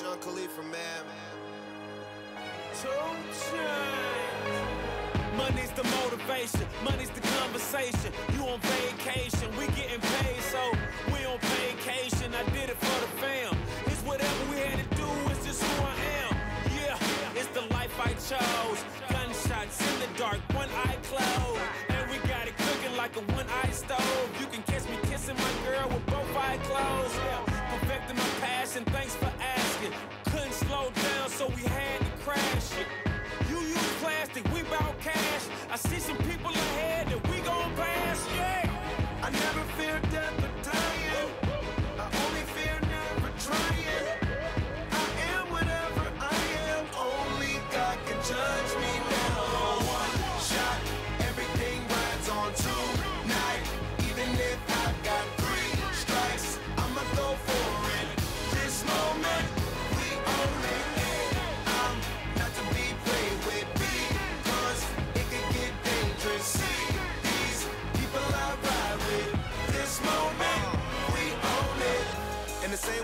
Sean Khalifa, man. 2 Chainz. Money's the motivation, money's the conversation. I see some people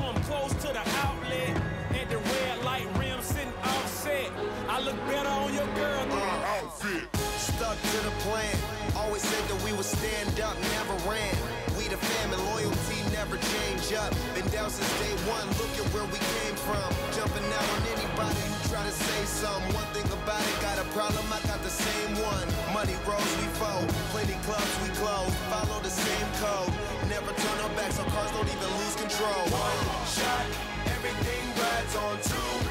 so I'm close to the outlet. And the red light rim sitting offset. I look better on your girl than uh, your outfit. Stuck to the plan. Always said that we would stand up, never ran. We the fam and loyalty never change up. Been down since day one, look at where we came from. Jumping out on anybody who try to say something. One thing about it, got a problem, I got the same one. Money rolls, we fold. Plenty clubs, we close. Follow the same code so cars don't even lose control. One shot, everything rides on two.